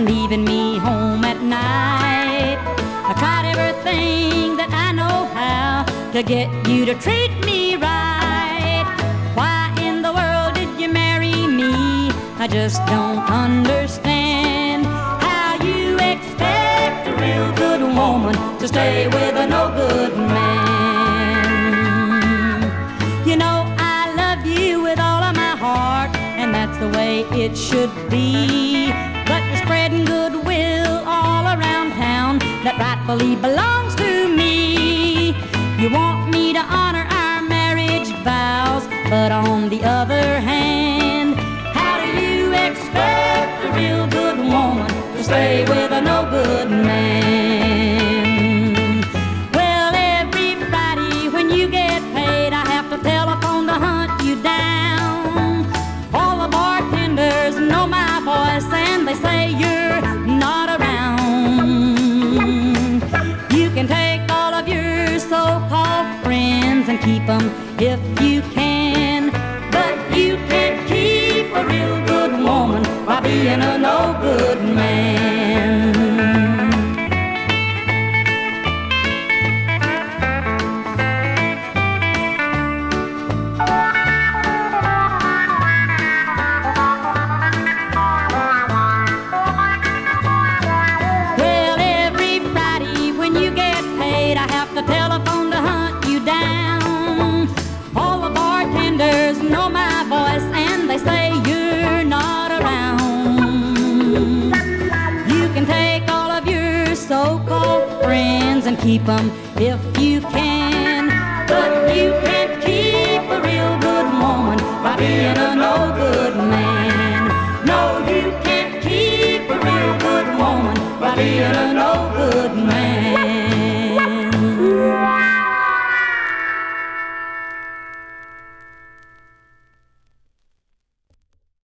and leaving me home at night. I tried everything that I know how to get you to treat me right. Why in the world did you marry me? I just don't understand how you expect a real good woman to stay with a no good man. You know, I love you with all of my heart, and that's the way it should be. Rightfully belongs to me. You want me to honor our marriage vows, but on the other hand, how do you expect a real good woman to stay with a no good keep them if you can, but you can't keep a real good woman by being a no good and keep 'em if you can. But you can't keep a real good woman by being a no good man. No, you can't keep a real good woman by being a no good man.